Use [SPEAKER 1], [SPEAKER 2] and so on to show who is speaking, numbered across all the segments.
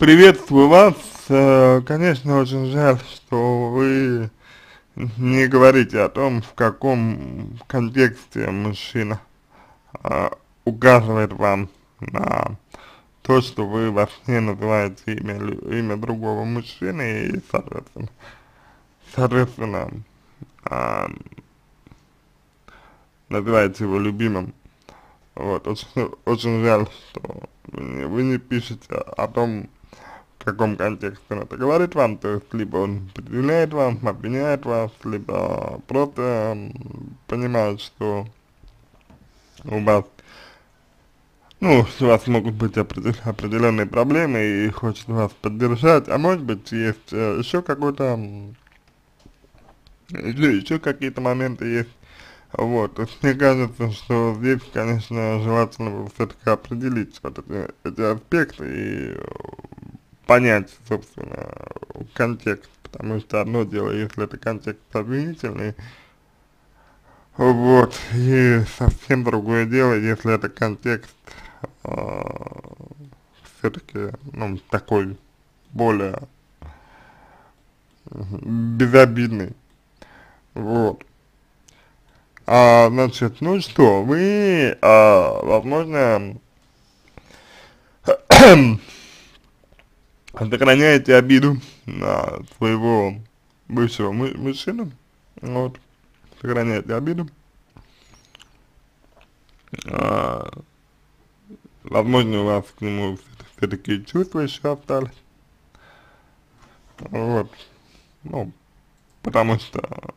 [SPEAKER 1] Приветствую вас. Э, конечно, очень жаль, что вы не говорите о том, в каком контексте мужчина э, указывает вам на то, что вы во сне называете имя, имя другого мужчины и, соответственно, соответственно, э, называете его любимым. Вот, очень, очень жаль, что вы не, вы не пишете о том, в каком контексте он это говорит вам, то есть либо он предъявляет вам, обвиняет вас, либо просто понимает, что у вас, ну, у вас могут быть определенные проблемы и хочет вас поддержать, а может быть есть э, еще какой-то, еще какие-то моменты есть, вот, то есть мне кажется, что здесь, конечно, желательно все-таки определить вот эти, эти аспекты и понять, собственно, контекст, потому что одно дело, если это контекст обвинительный, вот, и совсем другое дело, если это контекст э, все-таки, ну, такой более безобидный, вот. А, значит, ну что, вы, а, возможно, сохраняете обиду на своего бывшего мужчину, вот, сохраняете обиду, а, возможно, у вас к нему все-таки чувства еще остались, вот, ну, потому что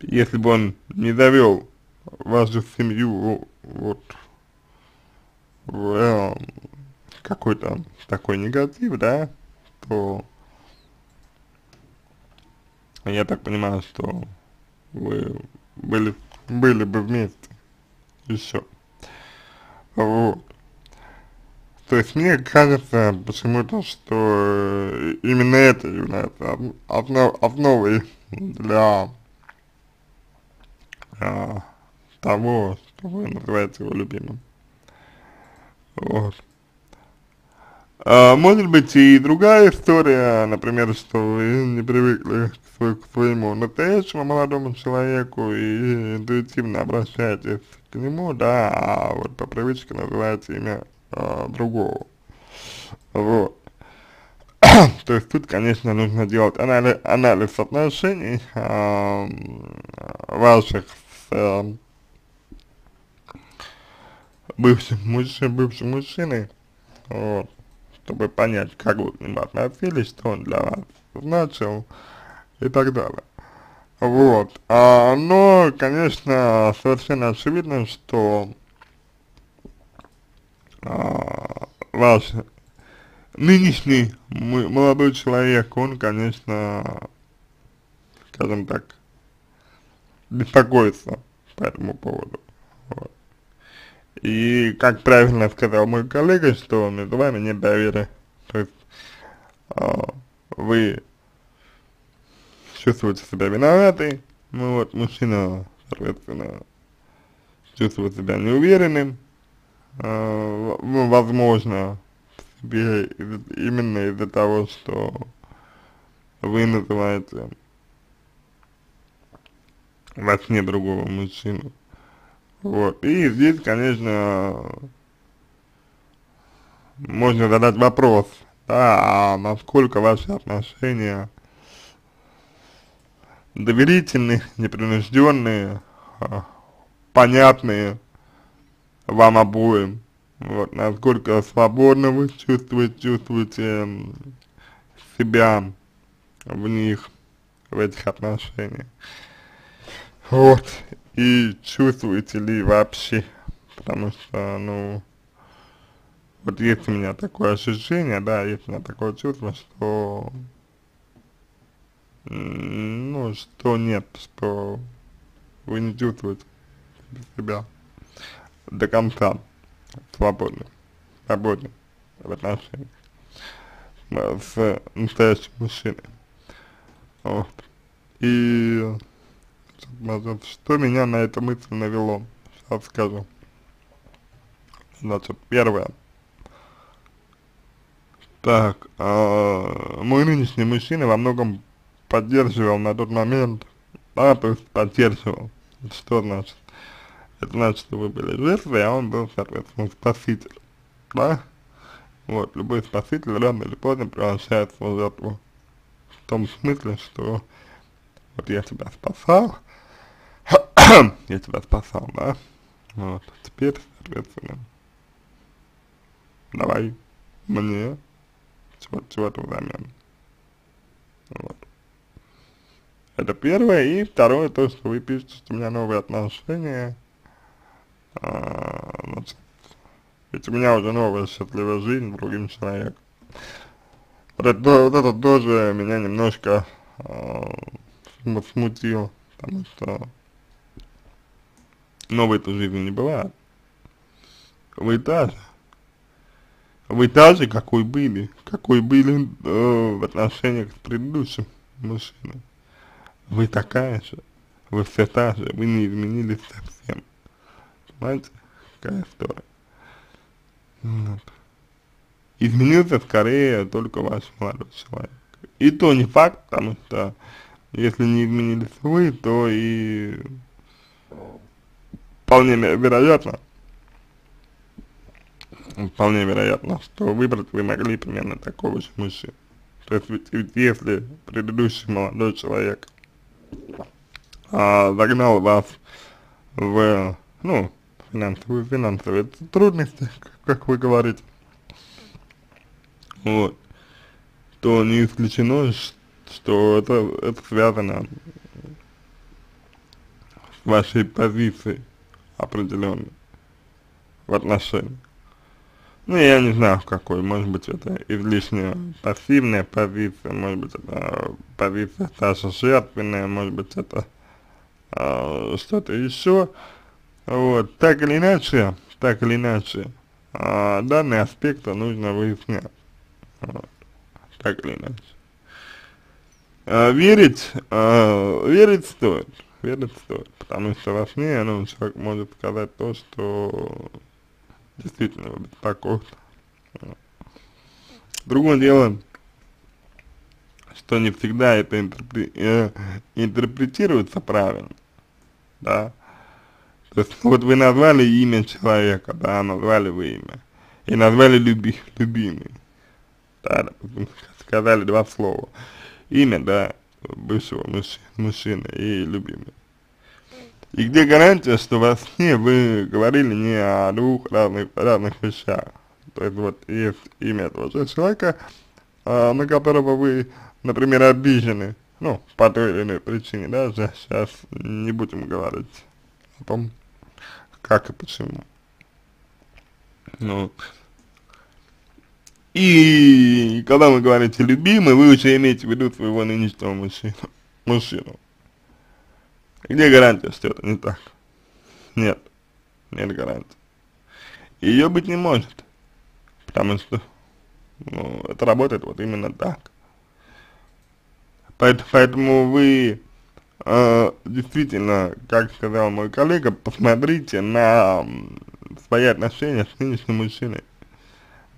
[SPEAKER 1] если бы он не довел вашу семью вот в э, какой-то такой негатив, да, то я так понимаю, что вы были, были бы вместе еще. Вот. То есть мне кажется почему-то, что именно это является основ, основой для а, того, что вы называете его любимым. Вот. А, может быть и другая история, например, что вы не привыкли к, своему настоящему молодому человеку и интуитивно обращаетесь к нему, да, а вот по привычке называете имя а, другого. Вот. То есть тут, конечно, нужно делать анализ, анализ отношений а, ваших с а, бывшим мужчиной, бывшим мужчиной, вот чтобы понять, как вы к нему относились, что он для вас значил и так далее. Вот. А, но, конечно, совершенно очевидно, что а, ваш нынешний молодой человек, он, конечно, скажем так, беспокоится по этому поводу. И, как правильно сказал мой коллега, что между вами нет доверия. То есть, э, вы чувствуете себя виноваты, ну вот, мужчина, соответственно, чувствует себя неуверенным, э, возможно, именно из-за того, что вы называете во сне другого мужчину. Вот. И здесь, конечно, можно задать вопрос, да, а насколько ваши отношения доверительные, непринужденные, а, понятные вам обоим, вот, насколько свободно вы чувствуете, чувствуете себя в них, в этих отношениях. Вот, и чувствуете ли вообще, потому что, ну, вот есть у меня такое ощущение, да, есть у меня такое чувство, что, ну, что нет, что вы не чувствуете себя до конца свободным, свободным в отношениях с настоящим мужчиной. Вот. И Значит, что меня на эту мысль навело? Сейчас скажу. Значит, первое. Так, э, мой нынешний мужчина во многом поддерживал на тот момент, да, то есть поддерживал. Что значит? Это значит, что вы были жертвой, а он был, соответственно, спаситель, да? Вот, любой спаситель рано или поздно превращается в жертву. В том смысле, что вот я тебя спасал, я тебя спасал, да? Вот, теперь, соответственно, давай мне чего-то взамен. Вот. Это первое. И второе, то, что вы пишете, что у меня новые отношения. А, значит, ведь у меня уже новая счастливая жизнь другим человеком. Вот это, вот это тоже меня немножко а, смутило, потому что новой-то жизни не бывает. Вы та же. Вы та же, какой были, какой были э, в отношениях с предыдущим мужчиной. Вы такая же, вы все та же, вы не изменились совсем. Понимаете, какая история? Вот. Изменился скорее только ваш молодой человек. И то не факт, потому что если не изменились вы, то и вполне вероятно, вполне вероятно, что выбрать вы могли примерно такого же мужчину. То есть, ведь, если предыдущий молодой человек а, загнал вас в, ну, финансовые, финансовые трудности, как вы говорите, вот, то не исключено, что это, это связано с вашей позицией определенной в отношениях. Ну, я не знаю, в какой, может быть, это излишне пассивная позиция, может быть, это позиция Саша жертвенная, может быть, это э, что-то еще. Вот, так или иначе, так или иначе, э, данные аспекты нужно выяснять. Вот, так или иначе. Э, верить, э, верить стоит, верить стоит, потому что во сне, ну, человек может сказать то, что действительно беспокоит. Другое дело, что не всегда это интерпре э, интерпретируется правильно, да. То есть вот вы назвали имя человека, да, назвали вы имя, и назвали люби, любимый, да, сказали два слова, имя, да, бывшего мужчины, мужчины и любимый. И где гарантия, что во сне вы говорили не о двух разных, разных вещах? То есть вот есть имя этого же человека, а, на которого вы, например, обижены, ну, по той или иной причине, да, сейчас не будем говорить о том, как и почему. Ну, и когда вы говорите любимый, вы уже имеете в виду своего нынешнего мужчину. мужчину. Где гарантия, что это не так? Нет, нет гарантии. Ее быть не может, потому что ну, это работает вот именно так. Поэтому, поэтому вы э, действительно, как сказал мой коллега, посмотрите на свои отношения с нынешним мужчиной.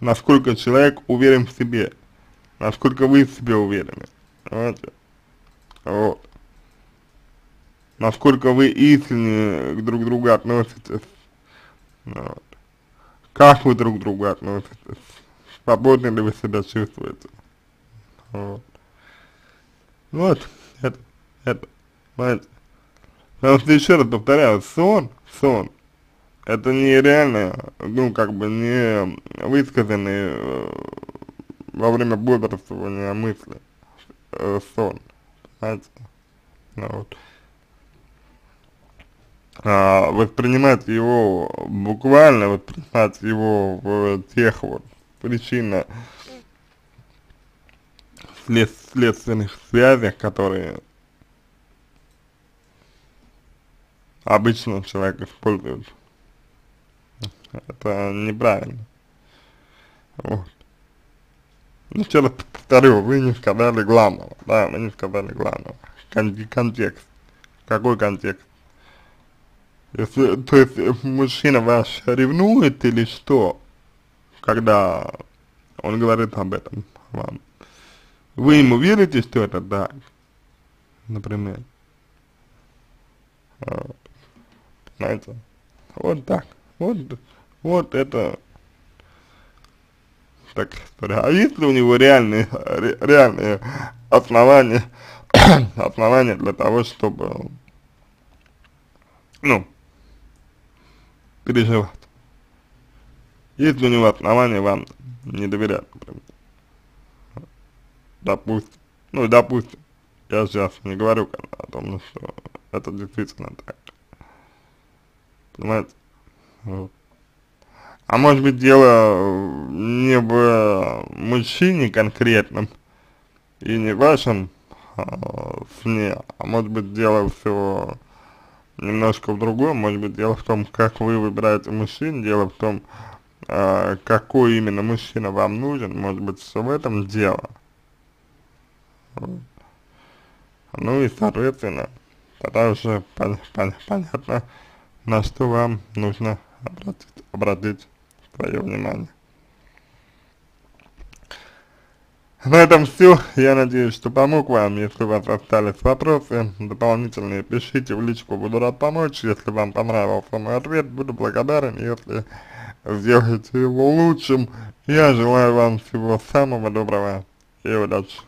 [SPEAKER 1] Насколько человек уверен в себе, насколько вы в себе уверены. Понимаете? Вот насколько вы искренне друг к другу относитесь, вот. как вы друг к другу относитесь, свободно ли вы себя чувствуете, вот. Вот, это, это, понимаете, потому что еще раз повторяю, сон, сон, это не реально, ну, как бы не высказанные э, во время бодрствования мысли, э, сон, понимаете, ну, вот а, воспринимать его буквально, воспринимать его в тех вот причинно след, следственных связях, которые обычно человек использует. Это неправильно. Вот. Ну, еще раз повторю, вы не сказали главного, да, вы не сказали главного. Кон контекст. Какой контекст? Если, то есть мужчина ваш ревнует или что, когда он говорит об этом вам. Вы ему верите, что это так? Например. А, знаете, вот так, вот, вот это так. А есть ли у него реальные, ре, реальные основания, основания для того, чтобы, ну, переживать? Есть ли у него основания вам не доверять, например? Допустим, ну, допустим, я сейчас не говорю о том, что это действительно так. Понимаете? Вот. А может быть дело не в мужчине конкретном и не в вашем а, сне, а может быть дело всего немножко в другом, может быть дело в том, как вы выбираете мужчин, дело в том, а, какой именно мужчина вам нужен, может быть все в этом дело. Ну и соответственно, тогда уже пон пон понятно, на что вам нужно обратить, обратить свое внимание. На этом все. Я надеюсь, что помог вам. Если у вас остались вопросы дополнительные, пишите в личку, буду рад помочь. Если вам понравился мой ответ, буду благодарен, если сделаете его лучшим. Я желаю вам всего самого доброго и удачи.